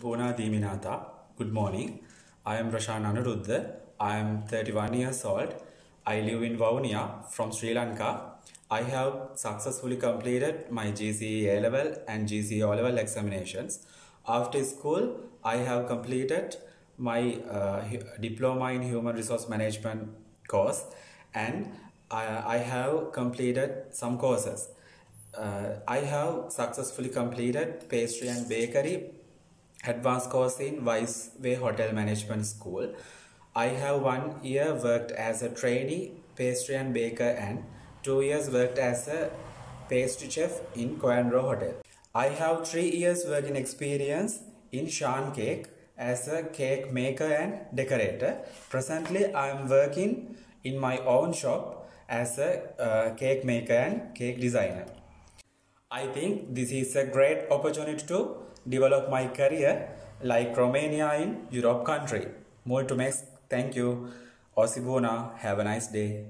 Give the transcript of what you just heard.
Bhuna Diminatha. Good morning. I am Roshan Anuruddha. I am 31 years old. I live in Vavuniya from Sri Lanka. I have successfully completed my GCE A level and GCE O level examinations. After school, I have completed my uh, diploma in human resource management course and I, I have completed some courses. Uh, I have successfully completed pastry and bakery advanced course in Vice Way Hotel Management School. I have one year worked as a trainee pastry and baker and two years worked as a pastry chef in Coenro Hotel. I have three years working experience in Shan Cake as a cake maker and decorator. Presently, I am working in my own shop as a uh, cake maker and cake designer. I think this is a great opportunity to develop my career like Romania in Europe country. Mulțumesc, thank you. Osibona, have a nice day.